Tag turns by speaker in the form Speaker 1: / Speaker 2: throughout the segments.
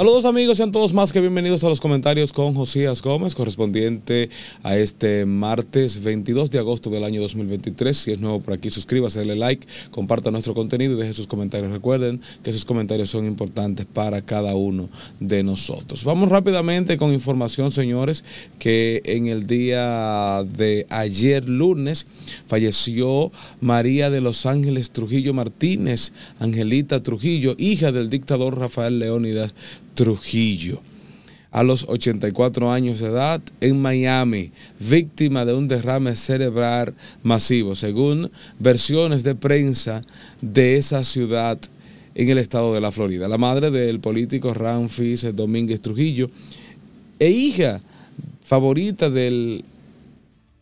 Speaker 1: Saludos amigos, sean todos más que bienvenidos a los comentarios con Josías Gómez, correspondiente a este martes 22 de agosto del año 2023. Si es nuevo por aquí, suscríbase, dale like, comparta nuestro contenido y deje sus comentarios. Recuerden que sus comentarios son importantes para cada uno de nosotros. Vamos rápidamente con información, señores, que en el día de ayer lunes falleció María de los Ángeles Trujillo Martínez, Angelita Trujillo, hija del dictador Rafael Leónidas Trujillo a los 84 años de edad en Miami, víctima de un derrame cerebral masivo, según versiones de prensa de esa ciudad en el estado de la Florida. La madre del político Ramfis Domínguez Trujillo e hija favorita del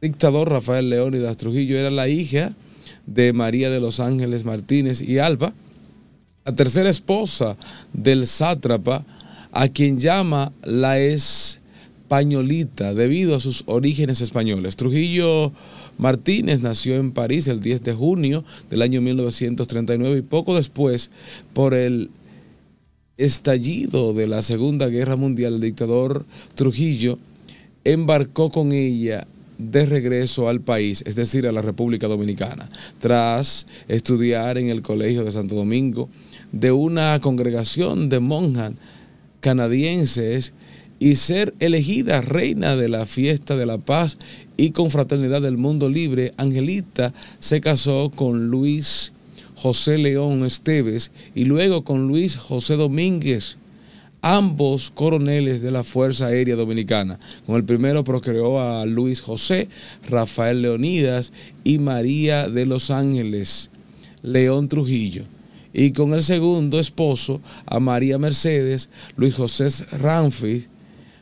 Speaker 1: dictador Rafael Leónidas Trujillo era la hija de María de los Ángeles Martínez y Alba, la tercera esposa del sátrapa a quien llama la españolita debido a sus orígenes españoles. Trujillo Martínez nació en París el 10 de junio del año 1939 y poco después, por el estallido de la Segunda Guerra Mundial, el dictador Trujillo embarcó con ella de regreso al país, es decir, a la República Dominicana, tras estudiar en el Colegio de Santo Domingo de una congregación de monjas canadienses y ser elegida reina de la fiesta de la paz y confraternidad del mundo libre, Angelita se casó con Luis José León Esteves y luego con Luis José Domínguez, ambos coroneles de la Fuerza Aérea Dominicana. Con el primero procreó a Luis José, Rafael Leonidas y María de los Ángeles León Trujillo y con el segundo esposo a María Mercedes, Luis José Ramfi,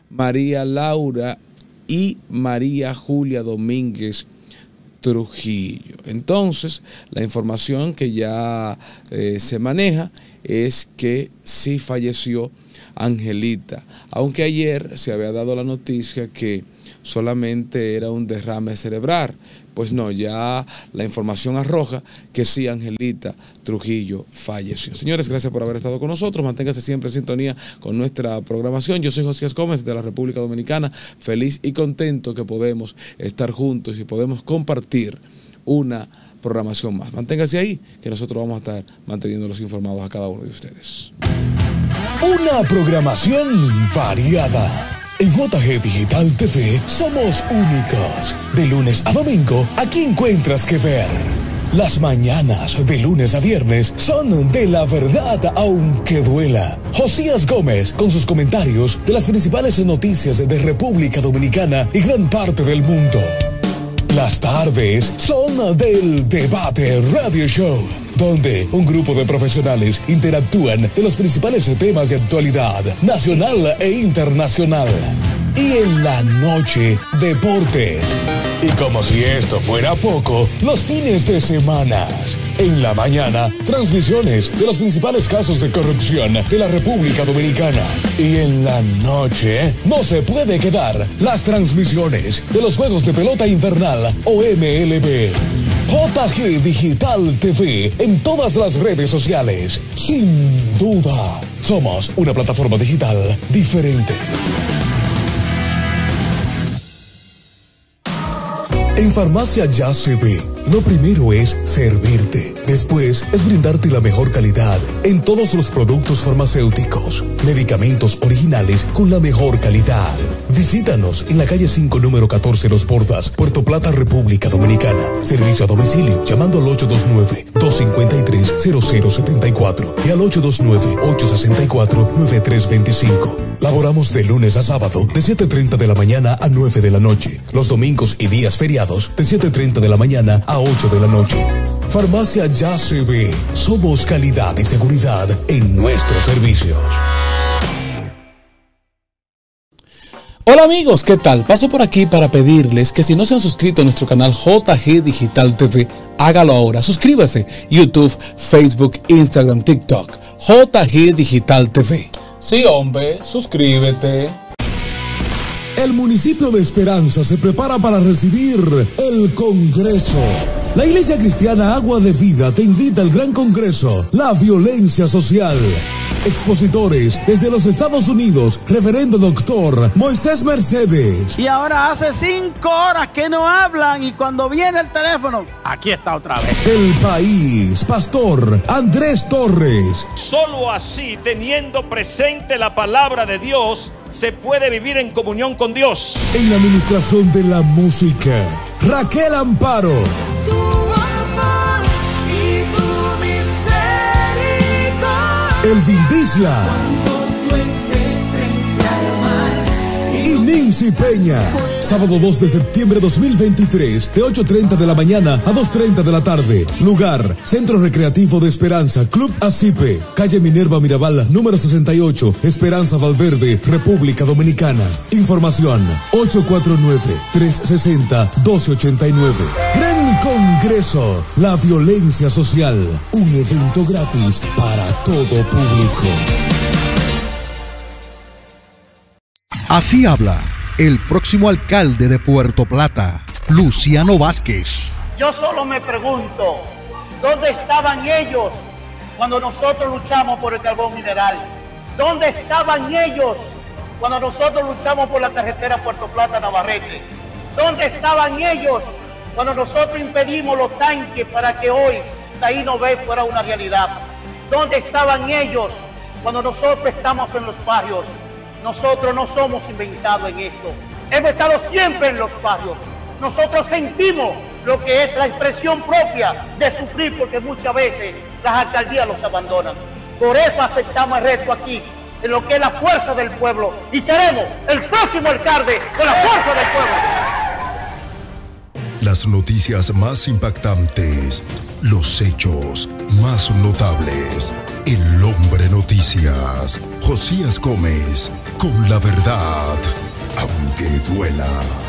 Speaker 1: María Laura y María Julia Domínguez Trujillo. Entonces, la información que ya eh, se maneja es que sí falleció Angelita, aunque ayer se había dado la noticia que solamente era un derrame cerebral, pues no, ya la información arroja que sí, Angelita Trujillo falleció. Señores, gracias por haber estado con nosotros. Manténgase siempre en sintonía con nuestra programación. Yo soy José Gómez de la República Dominicana. Feliz y contento que podemos estar juntos y podemos compartir una programación más. Manténgase ahí, que nosotros vamos a estar manteniéndolos informados a cada uno de ustedes.
Speaker 2: Una programación variada en JG Digital TV somos únicos. De lunes a domingo, aquí encuentras que ver. Las mañanas de lunes a viernes son de la verdad aunque duela. Josías Gómez con sus comentarios de las principales noticias de República Dominicana y gran parte del mundo. Las tardes son del Debate Radio Show donde un grupo de profesionales interactúan de los principales temas de actualidad nacional e internacional. Y en la noche, deportes. Y como si esto fuera poco, los fines de semana. En la mañana, transmisiones de los principales casos de corrupción de la República Dominicana. Y en la noche, no se puede quedar las transmisiones de los Juegos de Pelota Invernal o MLB. JG Digital TV en todas las redes sociales. Sin duda, somos una plataforma digital diferente. En Farmacia Ya se ve. Lo primero es servirte. Después es brindarte la mejor calidad en todos los productos farmacéuticos. Medicamentos originales con la mejor calidad. Visítanos en la calle 5, número 14, Los Bordas, Puerto Plata, República Dominicana. Servicio a domicilio llamando al 829-253-0074 y al 829-864-9325. Laboramos de lunes a sábado de 7.30 de la mañana a 9 de la noche. Los domingos y días feriados de 7.30 de la mañana a 8 de la noche. Farmacia Ya se ve. Somos calidad y seguridad en nuestros servicios.
Speaker 1: Hola amigos, ¿qué tal? Paso por aquí para pedirles que si no se han suscrito a nuestro canal JG Digital TV, hágalo ahora. Suscríbase YouTube, Facebook, Instagram, TikTok. JG Digital TV. Sí, hombre, suscríbete.
Speaker 2: El municipio de Esperanza se prepara para recibir el Congreso. La Iglesia Cristiana Agua de Vida te invita al Gran Congreso, la violencia social Expositores desde los Estados Unidos, reverendo doctor Moisés Mercedes.
Speaker 3: Y ahora hace cinco horas que no hablan y cuando viene el teléfono, aquí está otra vez.
Speaker 2: El país, pastor Andrés Torres.
Speaker 4: Solo así, teniendo presente la palabra de Dios, se puede vivir en comunión con Dios.
Speaker 2: En la administración de la música, Raquel Amparo. Y Nancy Peña. Sábado 2 de septiembre de 2023, de 8.30 de la mañana a 2.30 de la tarde. Lugar, Centro Recreativo de Esperanza, Club Acipe, calle Minerva Mirabal, número 68, Esperanza Valverde, República Dominicana. Información, 849-360-1289. Gran Congreso, la violencia social, un evento gratis para todo público.
Speaker 5: Así habla el próximo alcalde de Puerto Plata, Luciano Vázquez.
Speaker 6: Yo solo me pregunto, ¿dónde estaban ellos cuando nosotros luchamos por el carbón mineral? ¿Dónde estaban ellos cuando nosotros luchamos por la carretera Puerto Plata-Navarrete? ¿Dónde estaban ellos cuando nosotros impedimos los tanques para que hoy Taíno B fuera una realidad? ¿Dónde estaban ellos cuando nosotros estamos en los barrios? Nosotros no somos inventados en esto. Hemos estado siempre en los barrios. Nosotros sentimos lo que es la expresión propia de sufrir porque muchas veces las alcaldías los abandonan. Por eso aceptamos el reto aquí, en lo que es la fuerza del pueblo. Y seremos el próximo alcalde con la fuerza del pueblo.
Speaker 7: Las noticias más impactantes, los hechos más notables. El hombre noticias, Josías Gómez, con la verdad, aunque duela.